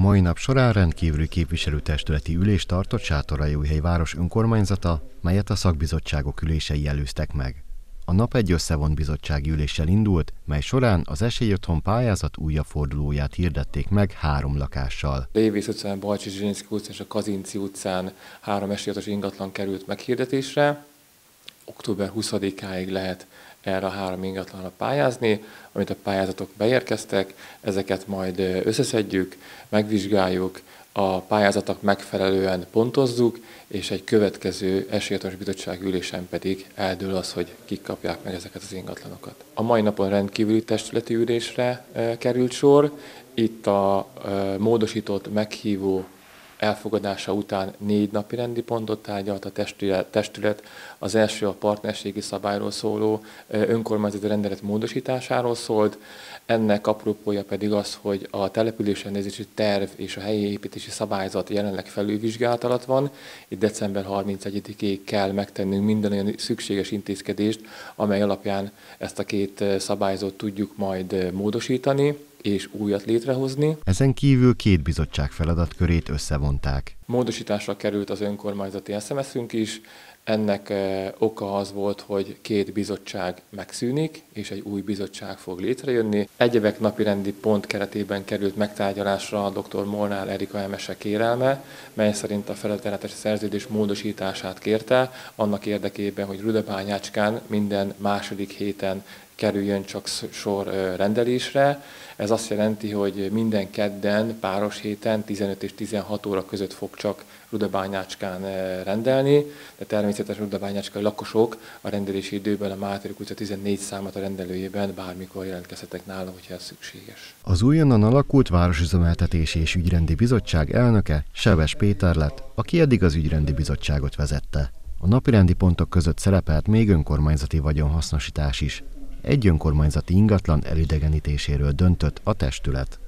mai nap során rendkívüli képviselőtestületi ülést tartott Sátoraljóhely város önkormányzata, melyet a szakbizottságok ülései előztek meg. A nap egy összevont bizottsági üléssel indult, mely során az Esélyotthon pályázat újabb fordulóját hirdették meg három lakással. Lévész utcán, Balcsi Zsilinszki utcán és a Kazinci utcán három esélyatos ingatlan került meghirdetésre. Október 20-áig lehet erre a három ingatlanra pályázni, amit a pályázatok beérkeztek, ezeket majd összeszedjük, megvizsgáljuk, a pályázatok megfelelően pontozzuk, és egy következő esélyhatalmas bizottság ülésen pedig eldől az, hogy kik kapják meg ezeket az ingatlanokat. A mai napon rendkívüli testületi ülésre került sor. Itt a módosított meghívó elfogadása után négy napi rendi pontot tárgyalt a testület. Az első a partnerségi szabályról szóló önkormányzati rendelet módosításáról szólt. Ennek apropója pedig az, hogy a településrendezési terv és a helyi építési szabályzat jelenleg felülvizsgálat alatt van. Itt december 31-ig kell megtennünk minden olyan szükséges intézkedést, amely alapján ezt a két szabályzót tudjuk majd módosítani és újat létrehozni. Ezen kívül két bizottság feladatkörét összevonták. Módosításra került az önkormányzati SMS-ünk is, ennek eh, oka az volt, hogy két bizottság megszűnik, és egy új bizottság fog létrejönni. Egyebek napirendi pont keretében került megtárgyalásra a dr. Molnár Erika Emese kérelme, mely szerint a feladatási szerződés módosítását kérte, annak érdekében, hogy Rudebányácskán minden második héten kerüljön csak sor rendelésre. Ez azt jelenti, hogy minden kedden, páros héten 15 és 16 óra között fog csak Rudabányácskán rendelni, de természetesen Rudabányácskai lakosok a rendelési időben a Máté utca 14 számát a rendelőjében bármikor jelentkezhetek nála, hogyha ez szükséges. Az újonnan alakult Városüzemeltetési és Ügyrendi Bizottság elnöke Seves Péter lett, aki eddig az Ügyrendi Bizottságot vezette. A napirendi pontok között szerepelt még önkormányzati vagyonhasznosítás is. Egy önkormányzati ingatlan elidegenítéséről döntött a testület.